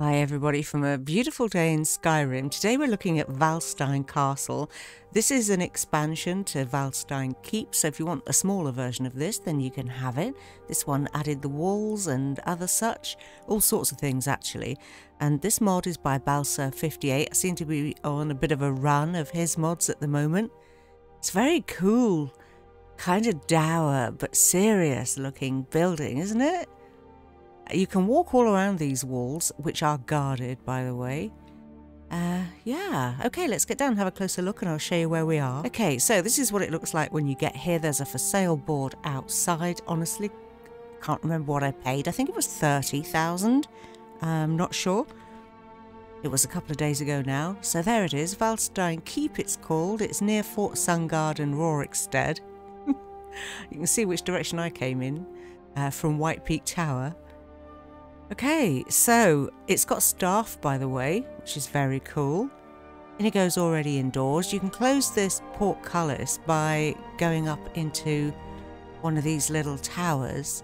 Hi everybody from a beautiful day in Skyrim. Today we're looking at Valsteinn Castle. This is an expansion to Valsteinn Keep, so if you want a smaller version of this then you can have it. This one added the walls and other such, all sorts of things actually. And this mod is by Balsa58. I seem to be on a bit of a run of his mods at the moment. It's very cool, kind of dour but serious looking building, isn't it? You can walk all around these walls, which are guarded, by the way. Uh, yeah. Okay, let's get down have a closer look and I'll show you where we are. Okay, so this is what it looks like when you get here. There's a for sale board outside. Honestly, can't remember what I paid. I think it was 30,000. I'm not sure. It was a couple of days ago now. So there it is, Valsteinn Keep it's called. It's near Fort Sungard and Rorikstead. you can see which direction I came in uh, from White Peak Tower. Okay, so it's got staff, by the way, which is very cool. And it goes already indoors. You can close this portcullis by going up into one of these little towers,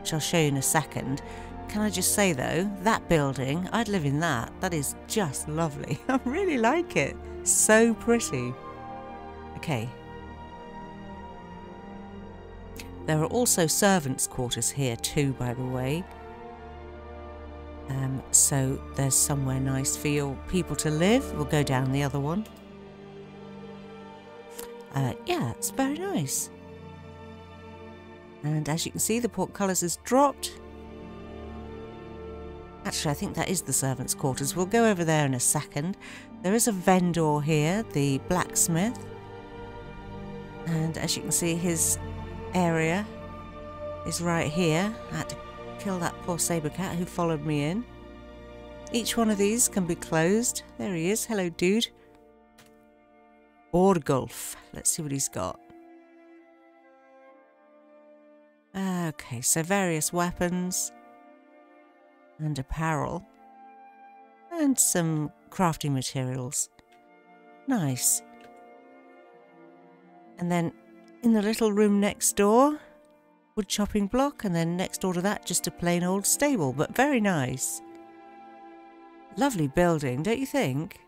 which I'll show you in a second. Can I just say though, that building, I'd live in that. That is just lovely. I really like it. So pretty. Okay. There are also servants' quarters here too, by the way. Um, so there's somewhere nice for your people to live. We'll go down the other one. Uh, yeah, it's very nice. And as you can see, the portcullis has dropped. Actually, I think that is the servants' quarters. We'll go over there in a second. There is a vendor here, the blacksmith. And as you can see, his area is right here. To kill that poor saber cat who followed me in. Each one of these can be closed. There he is. Hello, dude. Borgulf. Let's see what he's got. Okay, so various weapons and apparel and some crafting materials. Nice. And then in the little room next door, wood chopping block, and then next door to that, just a plain old stable, but very nice. Lovely building, don't you think?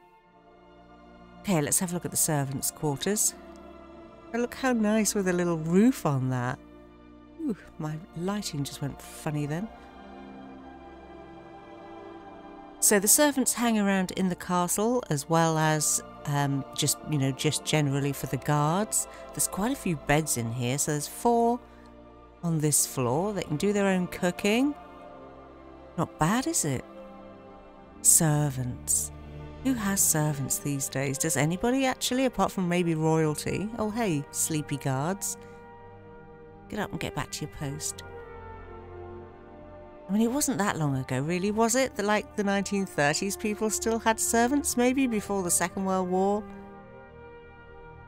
Okay, let's have a look at the servants' quarters. Look how nice with a little roof on that. Ooh, my lighting just went funny then. So the servants hang around in the castle as well as um, just, you know, just generally for the guards. There's quite a few beds in here. So there's four on this floor. They can do their own cooking. Not bad, is it? Servants. Who has servants these days? Does anybody actually, apart from maybe royalty? Oh, hey, sleepy guards. Get up and get back to your post. I mean, it wasn't that long ago, really, was it? That, like, the 1930s, people still had servants, maybe, before the Second World War?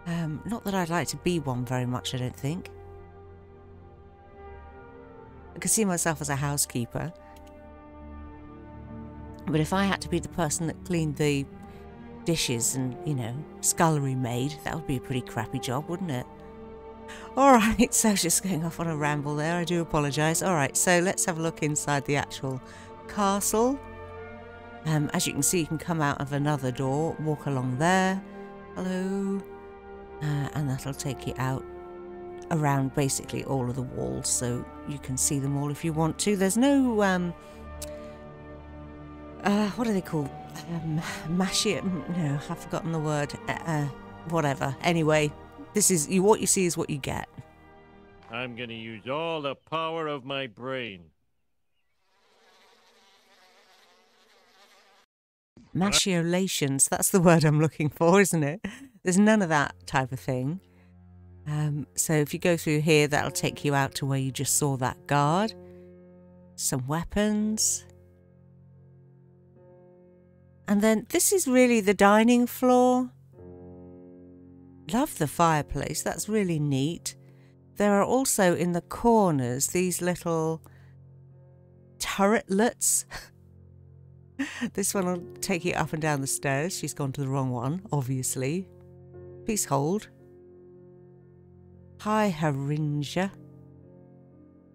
Um, not that I'd like to be one very much, I don't think. I could see myself as a housekeeper. But if I had to be the person that cleaned the dishes and, you know, scullery maid, that would be a pretty crappy job, wouldn't it? Alright, so just going off on a ramble there, I do apologise. Alright, so let's have a look inside the actual castle. Um, as you can see, you can come out of another door, walk along there. Hello. Uh, and that'll take you out around basically all of the walls so you can see them all if you want to. There's no, um, uh, what are they called? Um, mashi, no, I've forgotten the word. Uh, uh, whatever. Anyway, this is you. What you see is what you get. I'm gonna use all the power of my brain. Machinations, that's the word I'm looking for, isn't it? There's none of that type of thing. Um, so if you go through here, that'll take you out to where you just saw that guard. Some weapons. And then this is really the dining floor. Love the fireplace, that's really neat. There are also in the corners these little turretlets. this one will take you up and down the stairs. She's gone to the wrong one, obviously. Please hold. Hi, Harinja.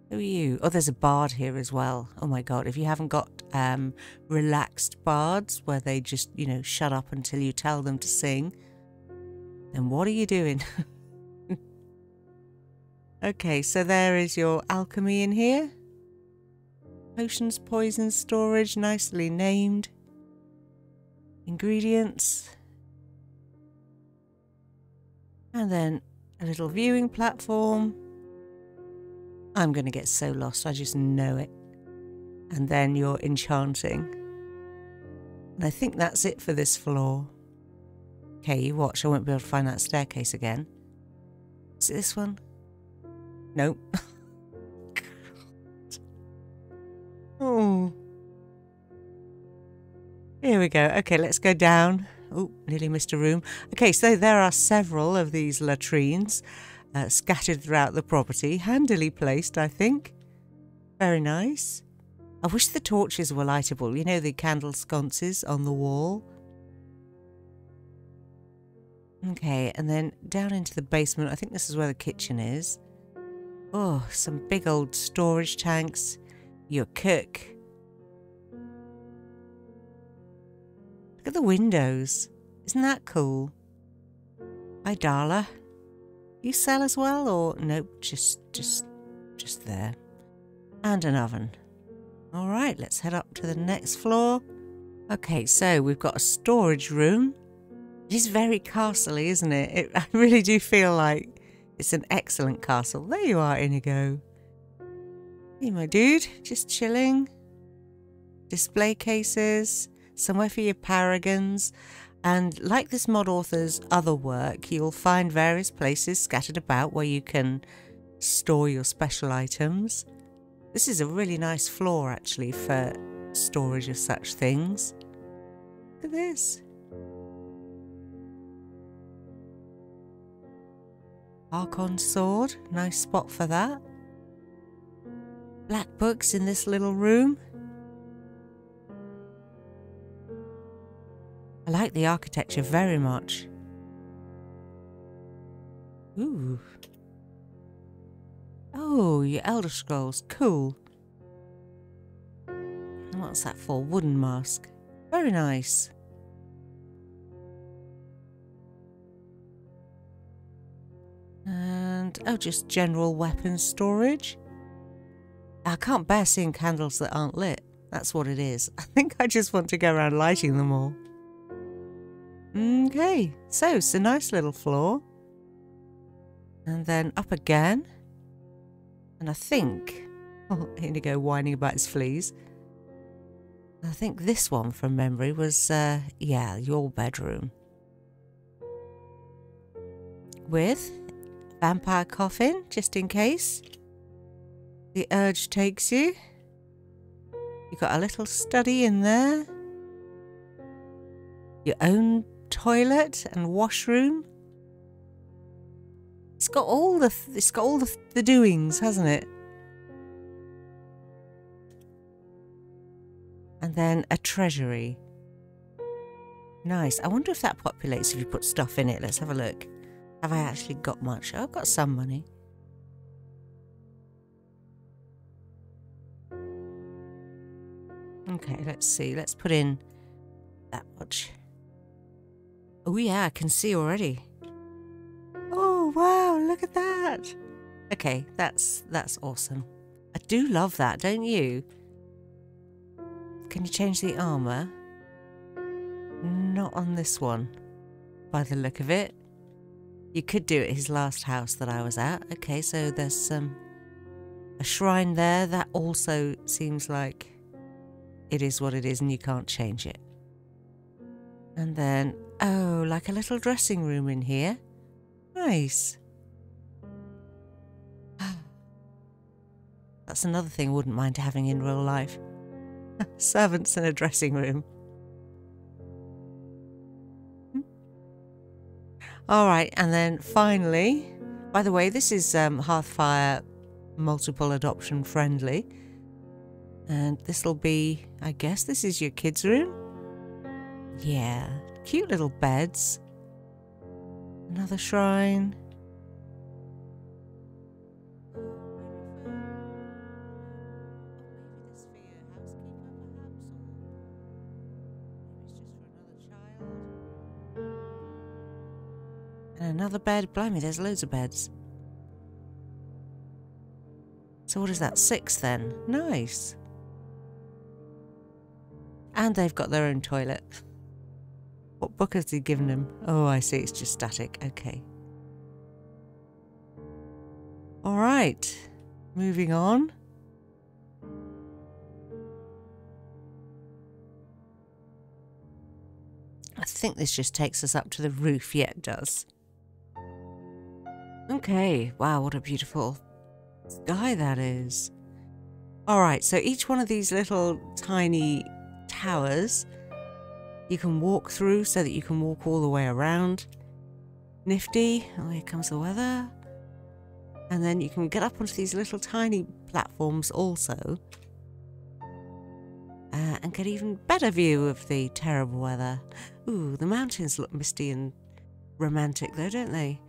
Who are you? Oh, there's a bard here as well. Oh my god, if you haven't got um, relaxed bards where they just, you know, shut up until you tell them to sing, then what are you doing? okay, so there is your alchemy in here. Potions, poison storage, nicely named. Ingredients. And then a little viewing platform. I'm going to get so lost, I just know it. And then you're enchanting. And I think that's it for this floor. Okay, you watch, I won't be able to find that staircase again. Is it this one? Nope. oh. Here we go. Okay, let's go down. Oh, nearly missed a room. Okay, so there are several of these latrines uh, scattered throughout the property. Handily placed, I think. Very nice. I wish the torches were lightable. You know, the candle sconces on the wall. Okay, and then down into the basement. I think this is where the kitchen is. Oh, some big old storage tanks. Your cook. Look at the windows. Isn't that cool? Hi, Darla. You sell as well, or nope? Just, just, just there. And an oven. All right, let's head up to the next floor. Okay, so we've got a storage room. It is very castley, isn't it? it? I really do feel like it's an excellent castle. There you are, Inigo. Hey, my dude, just chilling. Display cases, somewhere for your paragons. And like this mod author's other work, you'll find various places scattered about where you can store your special items. This is a really nice floor actually for storage of such things. Look at this. Archon sword, nice spot for that. Black books in this little room. Like the architecture very much. Ooh. Oh, your Elder Scrolls. Cool. What's that for? Wooden mask. Very nice. And, oh, just general weapons storage. I can't bear seeing candles that aren't lit. That's what it is. I think I just want to go around lighting them all. Okay, so it's a nice little floor. And then up again. And I think, oh, Inigo whining about his fleas. I think this one from memory was, uh, yeah, your bedroom. With vampire coffin, just in case the urge takes you. You've got a little study in there. Your own toilet and washroom. It's got all the it's got all the, the doings, hasn't it? And then a treasury. Nice. I wonder if that populates if you put stuff in it. Let's have a look. Have I actually got much? Oh, I've got some money. Okay, let's see. Let's put in that much. Oh yeah, I can see already. Oh wow, look at that. Okay, that's that's awesome. I do love that, don't you? Can you change the armour? Not on this one, by the look of it. You could do it his last house that I was at. Okay, so there's um, a shrine there. That also seems like it is what it is and you can't change it. And then Oh, like a little dressing room in here. Nice. That's another thing I wouldn't mind having in real life. Servants in a dressing room. Hmm. All right, and then finally, by the way, this is um, Hearthfire multiple adoption friendly. And this will be, I guess, this is your kids' room? Yeah, Cute little beds. Another shrine. And another bed. Blimey, there's loads of beds. So what is that? Six then. Nice. And they've got their own toilet. What book has he given him? Oh, I see. It's just static. Okay. All right. Moving on. I think this just takes us up to the roof. Yeah, it does. Okay. Wow, what a beautiful sky that is. All right, so each one of these little tiny towers you can walk through so that you can walk all the way around. Nifty. Oh, here comes the weather. And then you can get up onto these little tiny platforms also. Uh, and get even better view of the terrible weather. Ooh, the mountains look misty and romantic though, don't they?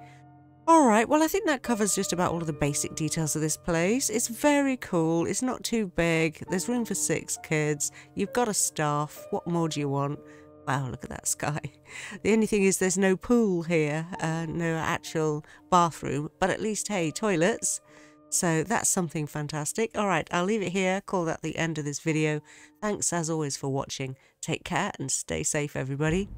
Alright, well I think that covers just about all of the basic details of this place. It's very cool, it's not too big, there's room for six kids, you've got a staff, what more do you want? Wow, look at that sky. The only thing is there's no pool here, uh, no actual bathroom, but at least, hey, toilets. So that's something fantastic. All right, I'll leave it here, call that the end of this video. Thanks as always for watching. Take care and stay safe, everybody.